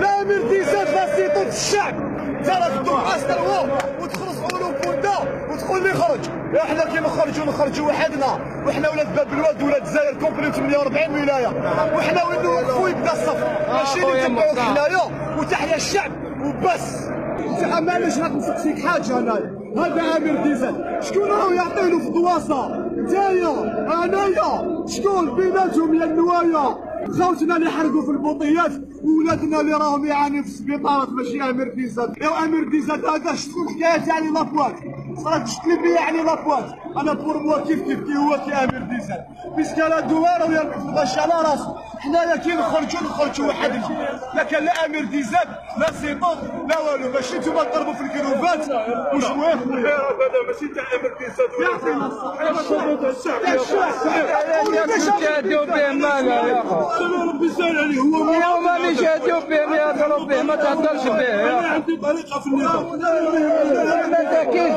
لا سيطوط الشعب. ترى تدوم حاصل هو وتخلص علوم بوندا وتقول لي خرج. إحنا كي نخرجوا نخرجوا وحدنا. وحنا ولاد باب الواد ولاد الجزائر كومبلي 48 ولاية. وحنا نوقفوا يبدا الصف؟ ماشي اللي تبعوك حنايا وتحيا الشعب وبس. انت معليش غادي نسقسيك حاجة انايا هذا أمير ديزل. شكون راهو يعطينو في الدواسة؟ نتايا أنايا. شكون؟ بيناتهم يا النوايا. خوتنا اللي حرقوا في البوطيات وولادنا اللي راهم يعانيوا في السبيطارات ماشي أمير ديزاد يا أمير ديزاد هذا شتكون حكايه يعني لابوات صراحة شتكلي بيا يعني لابوات أنا بور موا كيف كيف كي هو كي أمير ديزاد بيسك لا دوار ولا الغش على راسه حنايا كي نخرجوا نخرجوا وحدنا لا كان لا أمير ديزاد لا سيطوط لا والو. ماشي نتوما تضربوا في الكروفات؟ وشويه هذا ماشي تاع أمير ديزاد ولا الشعب تهدوا به مالا يا اخو يا به ما تهدرش به أنا عندي طريقه في النظام ما تاكلش